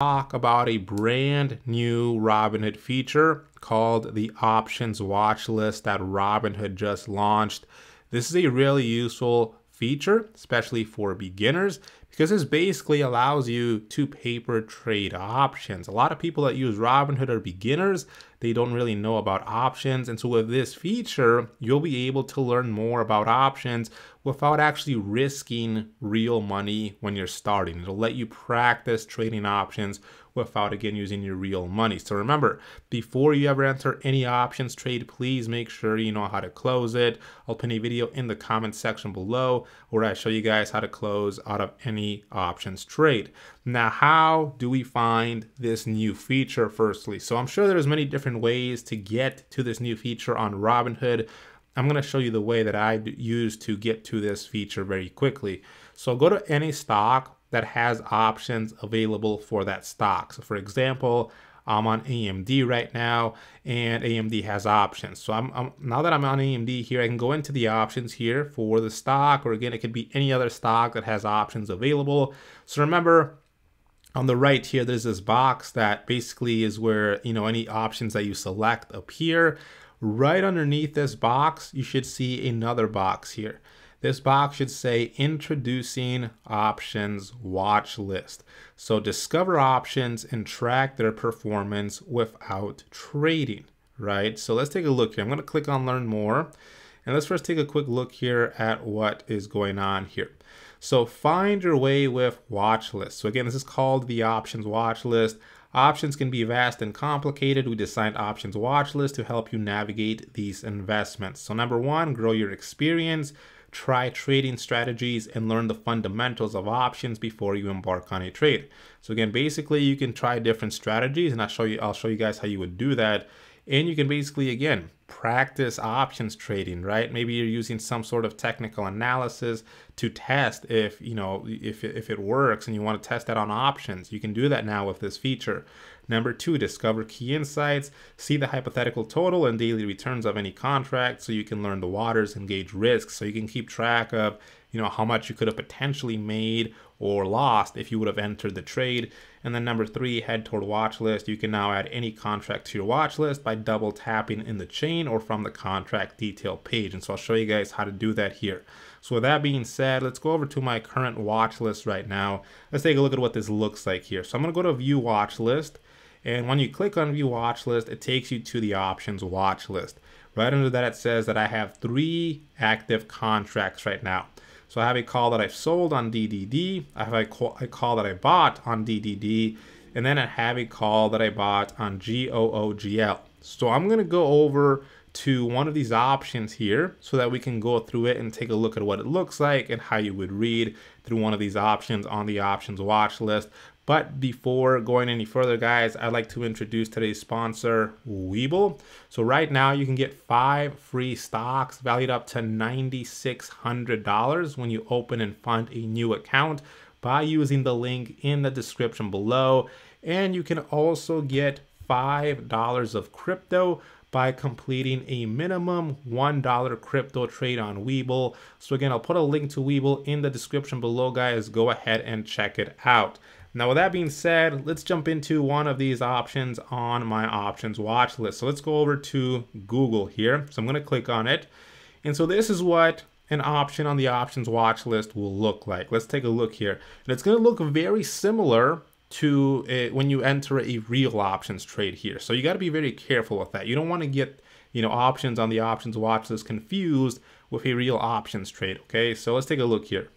talk about a brand new Robinhood feature called the Options Watch List that Robinhood just launched. This is a really useful feature, especially for beginners, because this basically allows you to paper trade options. A lot of people that use Robinhood are beginners. They don't really know about options. And so with this feature, you'll be able to learn more about options without actually risking real money when you're starting. It'll let you practice trading options without again using your real money. So remember, before you ever enter any options trade, please make sure you know how to close it. I'll pin a video in the comment section below where I show you guys how to close out of any options trade. Now, how do we find this new feature firstly? So I'm sure there's many different ways to get to this new feature on Robinhood. I'm going to show you the way that I use to get to this feature very quickly. So go to any stock that has options available for that stock. So for example, I'm on AMD right now and AMD has options. So I'm, I'm, now that I'm on AMD here, I can go into the options here for the stock, or again, it could be any other stock that has options available. So remember, on the right here, there's this box that basically is where, you know, any options that you select appear. Right underneath this box, you should see another box here. This box should say introducing options watch list. So discover options and track their performance without trading, right? So let's take a look here. I'm going to click on learn more. And let's first take a quick look here at what is going on here. So find your way with watch list. So again, this is called the options watch list. Options can be vast and complicated. We designed options watch list to help you navigate these investments. So number one, grow your experience try trading strategies and learn the fundamentals of options before you embark on a trade. So again, basically you can try different strategies and I'll show you I'll show you guys how you would do that. And you can basically again practice options trading, right? Maybe you're using some sort of technical analysis to test if, you know, if, if it works and you want to test that on options. You can do that now with this feature. Number two, discover key insights, see the hypothetical total and daily returns of any contract so you can learn the waters and gauge risks so you can keep track of you know how much you could have potentially made or lost if you would have entered the trade. And then number three, head toward watch list. You can now add any contract to your watch list by double tapping in the chain or from the contract detail page. And so I'll show you guys how to do that here. So with that being said, let's go over to my current watch list right now. Let's take a look at what this looks like here. So I'm gonna go to view watch list. And when you click on view watch list, it takes you to the options watch list. Right under that, it says that I have three active contracts right now. So I have a call that I've sold on DDD. I have a call, a call that I bought on DDD. And then I have a call that I bought on GOOGL. So I'm going to go over to one of these options here so that we can go through it and take a look at what it looks like and how you would read through one of these options on the options watch list. But before going any further, guys, I'd like to introduce today's sponsor, Webull. So right now you can get five free stocks valued up to $9,600 when you open and fund a new account by using the link in the description below. And you can also get $5 of crypto by completing a minimum $1 crypto trade on Webull. So again, I'll put a link to Webull in the description below, guys. Go ahead and check it out. Now, with that being said, let's jump into one of these options on my options watch list. So let's go over to Google here. So I'm going to click on it. And so this is what an option on the options watch list will look like. Let's take a look here. And it's going to look very similar to a, when you enter a real options trade here. So you got to be very careful with that. You don't want to get, you know, options on the options watch list confused with a real options trade. Okay, so let's take a look here.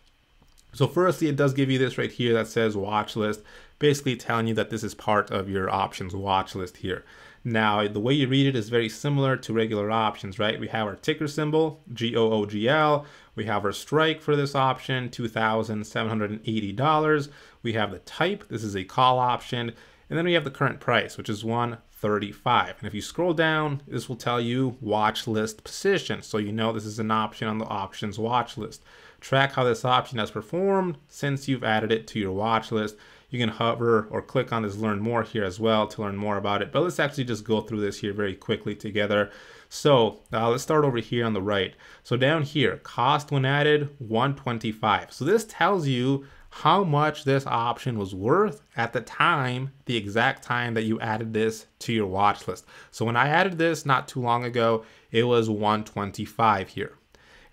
So firstly, it does give you this right here that says watch list, basically telling you that this is part of your options watch list here. Now, the way you read it is very similar to regular options, right? We have our ticker symbol, G-O-O-G-L. We have our strike for this option, $2,780. We have the type, this is a call option. And then we have the current price, which is 135. And if you scroll down, this will tell you watch list position. So you know this is an option on the options watch list. Track how this option has performed since you've added it to your watch list. You can hover or click on this learn more here as well to learn more about it. But let's actually just go through this here very quickly together. So uh, let's start over here on the right. So down here, cost when added, 125. So this tells you how much this option was worth at the time, the exact time that you added this to your watch list. So when I added this not too long ago, it was 125 here.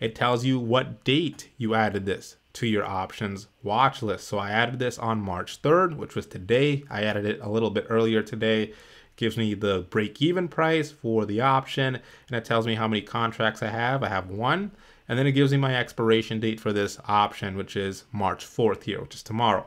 It tells you what date you added this to your options watch list. So I added this on March 3rd, which was today. I added it a little bit earlier today gives me the break even price for the option and it tells me how many contracts I have. I have one and then it gives me my expiration date for this option, which is March 4th here, which is tomorrow.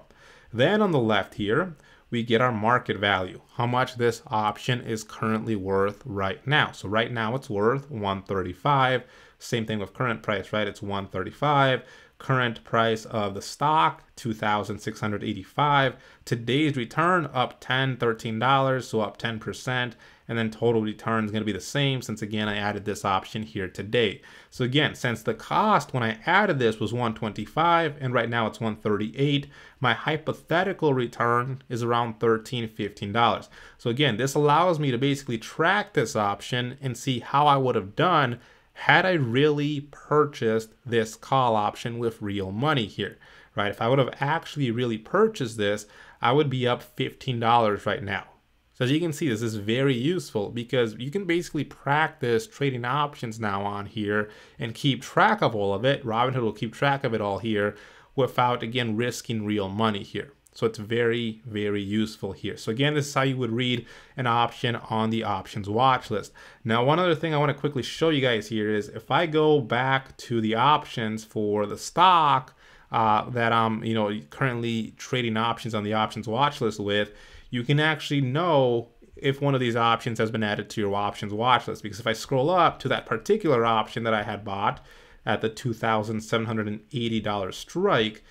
Then on the left here, we get our market value, how much this option is currently worth right now. So right now it's worth 135. Same thing with current price, right? It's 135 current price of the stock 2685 today's return up 10 13 dollars so up 10 percent. And then total return is going to be the same since again I added this option here today. So again since the cost when I added this was 125 and right now it's 138 my hypothetical return is around 13 15 dollars. So again this allows me to basically track this option and see how I would have done had I really purchased this call option with real money here, right? If I would have actually really purchased this, I would be up $15 right now. So as you can see, this is very useful because you can basically practice trading options now on here and keep track of all of it. Robinhood will keep track of it all here without, again, risking real money here. So it's very, very useful here. So again, this is how you would read an option on the options watch list. Now, one other thing I want to quickly show you guys here is if I go back to the options for the stock uh, that I'm, you know, currently trading options on the options watch list with, you can actually know if one of these options has been added to your options watch list. Because if I scroll up to that particular option that I had bought at the $2,780 strike,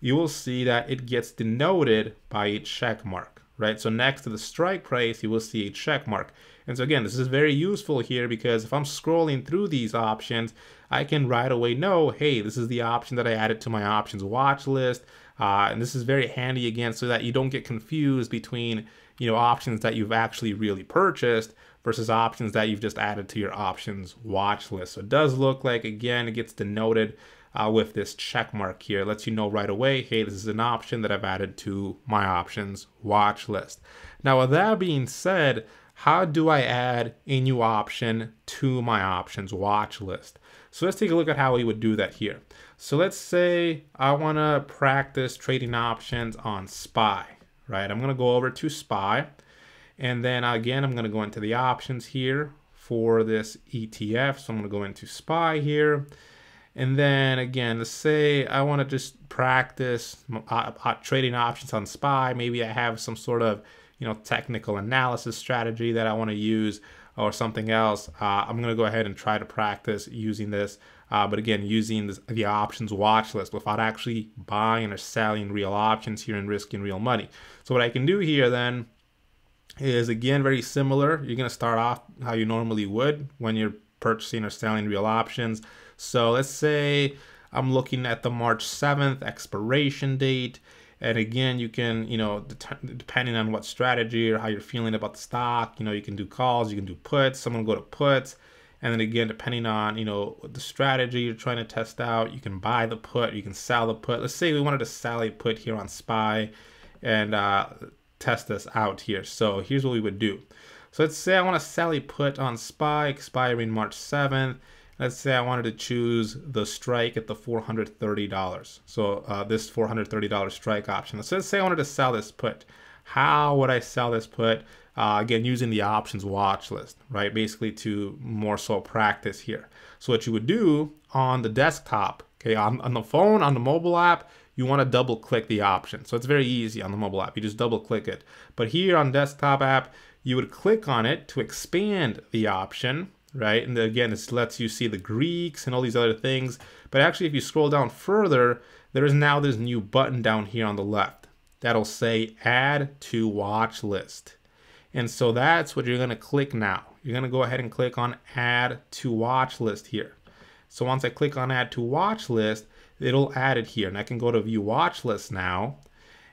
you will see that it gets denoted by a check mark, right? So next to the strike price, you will see a check mark. And so again, this is very useful here because if I'm scrolling through these options, I can right away know, hey, this is the option that I added to my options watch list. Uh, and this is very handy again so that you don't get confused between you know options that you've actually really purchased versus options that you've just added to your options watch list. So it does look like again it gets denoted uh, with this check mark here. It lets you know right away, hey, this is an option that I've added to my options watch list. Now, with that being said, how do I add a new option to my options watch list? So let's take a look at how we would do that here. So let's say I want to practice trading options on SPY, right? I'm to go over to SPY. And then again, I'm to go into the options here for this ETF. So I'm to go into SPY here. And then again, let's say I want to just practice uh, trading options on SPY. Maybe I have some sort of you know technical analysis strategy that I want to use or something else. Uh, I'm going to go ahead and try to practice using this. Uh, but again, using this, the options watch list without actually buying or selling real options here and risking real money. So what I can do here then is again very similar. You're going to start off how you normally would when you're purchasing or selling real options. So let's say I'm looking at the March 7th expiration date. And again, you can, you know, depending on what strategy or how you're feeling about the stock, you know, you can do calls, you can do puts. Someone go to puts. And then again, depending on, you know, the strategy you're trying to test out, you can buy the put, you can sell the put. Let's say we wanted to sell a put here on SPY and uh, test this out here. So here's what we would do. So let's say I want to sell a put on SPY expiring March 7th let's say I wanted to choose the strike at the $430. So uh, this $430 strike option. So let's say I wanted to sell this put. How would I sell this put? Uh, again, using the options watch list, right? Basically to more so practice here. So what you would do on the desktop, okay, on, on the phone, on the mobile app, you want to double click the option. So it's very easy on the mobile app. You just double click it. But here on desktop app, you would click on it to expand the option right? And again, this lets you see the Greeks and all these other things. But actually, if you scroll down further, there is now this new button down here on the left that'll say add to watch list. And so that's what you're going to click now. You're going to go ahead and click on add to watch list here. So once I click on add to watch list, it'll add it here. And I can go to view watch list now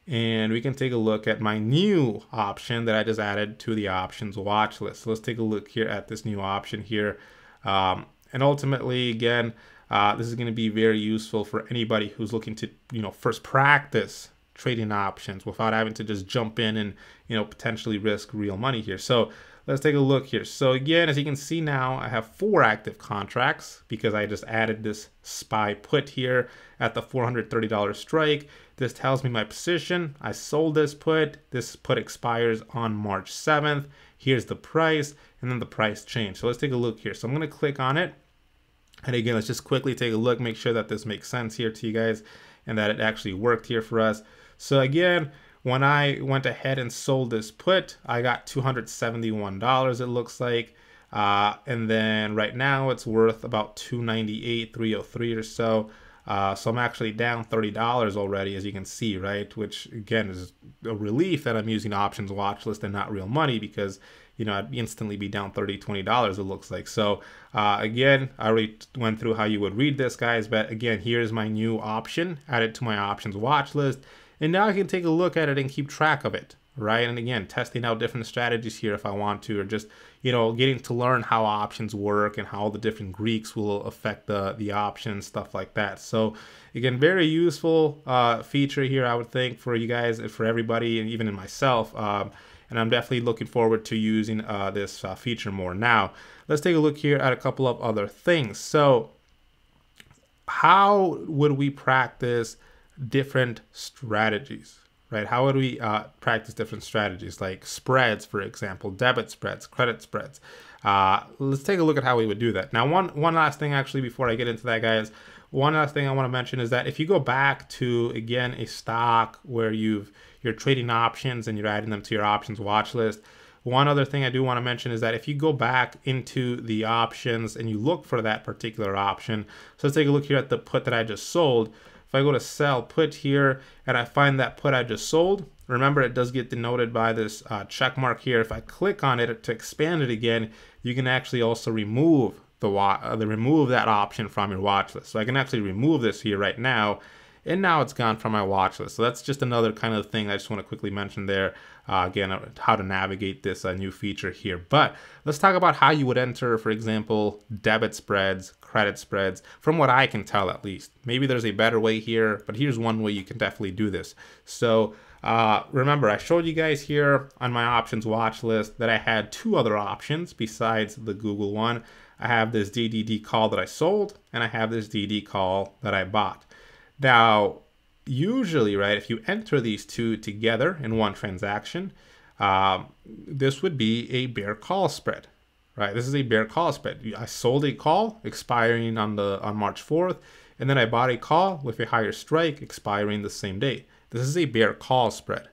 and we can take a look at my new option that I just added to the options watch list. So let's take a look here at this new option here. Um, and ultimately, again, uh, this is going to be very useful for anybody who's looking to, you know, first practice trading options without having to just jump in and, you know, potentially risk real money here. So let's take a look here. So again, as you can see now, I have four active contracts because I just added this SPY put here at the $430 strike. This tells me my position. I sold this put. This put expires on March 7th. Here's the price and then the price change. So let's take a look here. So I'm going to click on it. And again, let's just quickly take a look, make sure that this makes sense here to you guys and that it actually worked here for us. So again, when I went ahead and sold this put, I got $271, it looks like. Uh, and then right now it's worth about 298, 303 or so. Uh, so I'm actually down $30 already, as you can see, right? Which again is a relief that I'm using options watch list and not real money because, you know, I'd instantly be down $30, $20, it looks like. So uh, again, I already went through how you would read this, guys. But again, here's my new option added to my options watch list. And now I can take a look at it and keep track of it, right? And again, testing out different strategies here if I want to, or just, you know, getting to learn how options work and how the different Greeks will affect the, the options, stuff like that. So again, very useful uh, feature here, I would think, for you guys, for everybody, and even in myself. Um, and I'm definitely looking forward to using uh, this uh, feature more. Now, let's take a look here at a couple of other things. So how would we practice different strategies? Right? How would we uh, practice different strategies like spreads, for example, debit spreads, credit spreads? Uh, let's take a look at how we would do that. Now, one one last thing actually before I get into that, guys. One last thing I want to mention is that if you go back to again a stock where you've you're trading options and you're adding them to your options watch list. One other thing I do want to mention is that if you go back into the options and you look for that particular option, so let's take a look here at the put that I just sold. If I go to sell put here and I find that put I just sold, remember it does get denoted by this uh, check mark here. If I click on it to expand it again, you can actually also remove the, uh, the remove that option from your watch list. So I can actually remove this here right now and now it's gone from my watch list. So that's just another kind of thing I just want to quickly mention there. Uh, again, uh, how to navigate this uh, new feature here. But let's talk about how you would enter, for example, debit spreads, credit spreads, from what I can tell at least. Maybe there's a better way here, but here's one way you can definitely do this. So uh, remember, I showed you guys here on my options watch list that I had two other options besides the Google one. I have this DDD call that I sold, and I have this DD call that I bought. Now, usually, right, if you enter these two together in one transaction, um, this would be a bear call spread, right? This is a bear call spread. I sold a call expiring on the on March 4th, and then I bought a call with a higher strike expiring the same day. This is a bear call spread,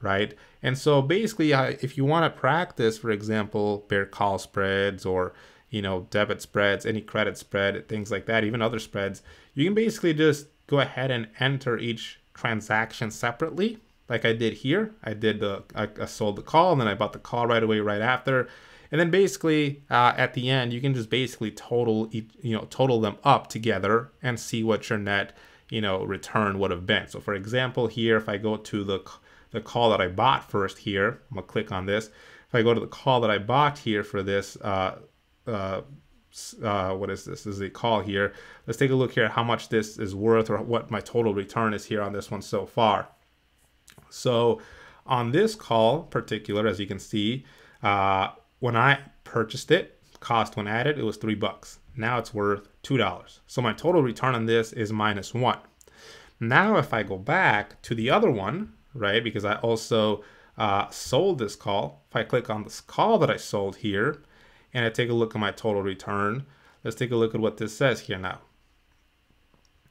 right? And so basically, if you want to practice, for example, bear call spreads or you know debit spreads, any credit spread, things like that, even other spreads, you can basically just go ahead and enter each transaction separately like I did here. I did the, I, I sold the call and then I bought the call right away right after. And then basically uh, at the end, you can just basically total, you know, total them up together and see what your net, you know, return would have been. So for example, here, if I go to the, the call that I bought first here, I'm gonna click on this. If I go to the call that I bought here for this, uh, uh, uh, what is this? this is a call here. Let's take a look here at how much this is worth or what my total return is here on this one so far. So on this call particular, as you can see, uh, when I purchased it, cost when added, it was three bucks. Now it's worth $2. So my total return on this is minus one. Now if I go back to the other one, right, because I also uh, sold this call, if I click on this call that I sold here, and I take a look at my total return, let's take a look at what this says here now.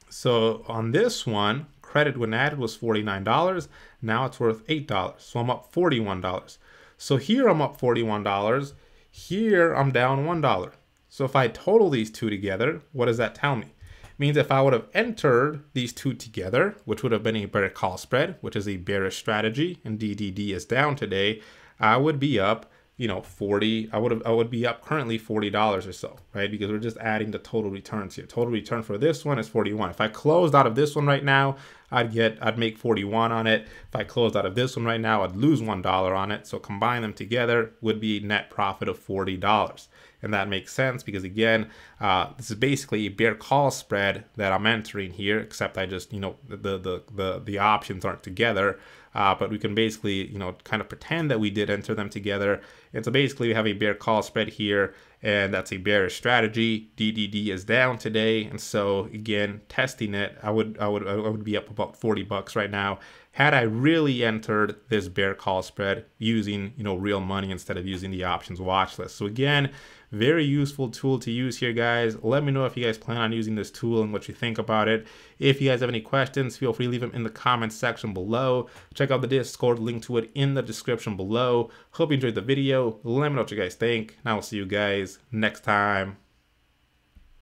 So on this one, credit when added was $49. Now it's worth $8. So I'm up $41. So here I'm up $41. Here I'm down $1. So if I total these two together, what does that tell me? It means if I would have entered these two together, which would have been a bear call spread, which is a bearish strategy, and DDD is down today, I would be up you know 40 i would have i would be up currently $40 or so right? Because we're just adding the total returns here. Total return for this one is 41 if i closed out of this one right now i'd get i'd make 41 on it. If i closed out of this one right now i'd lose one dollar on it. So combine them together would be net profit of $40 and that makes sense because again uh, this is basically a bear call spread that i'm entering here except i just you know the the the, the options aren't together uh, but we can basically, you know, kind of pretend that we did enter them together. And so basically we have a bear call spread here, and that's a bearish strategy. DDD is down today, and so again, testing it, I would I would I would be up about 40 bucks right now had I really entered this bear call spread using, you know, real money instead of using the options watch list. So again, very useful tool to use here, guys. Let me know if you guys plan on using this tool and what you think about it. If you guys have any questions, feel free to leave them in the comments section below. Check out the Discord, link to it in the description below. Hope you enjoyed the video. Let me know what you guys think, and I will see you guys next time.